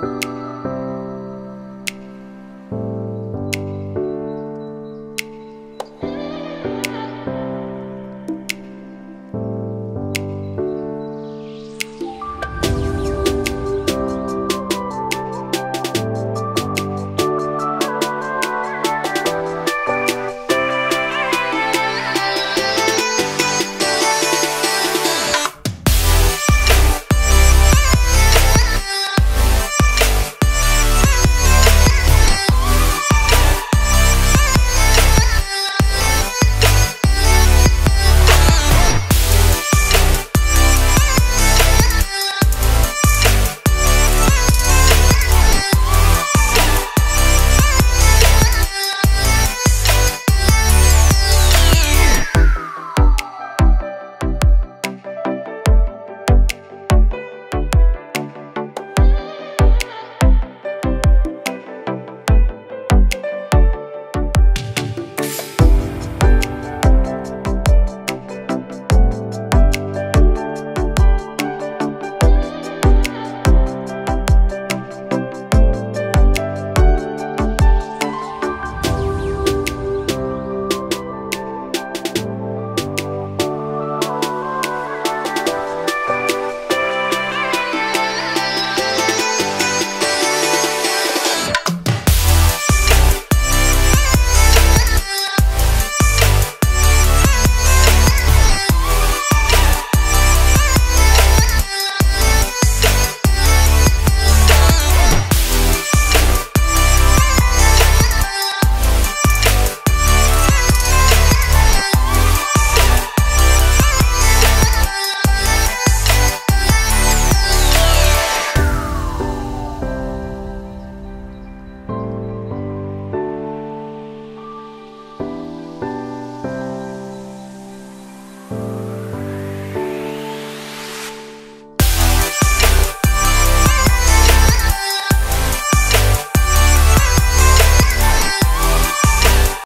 Bye.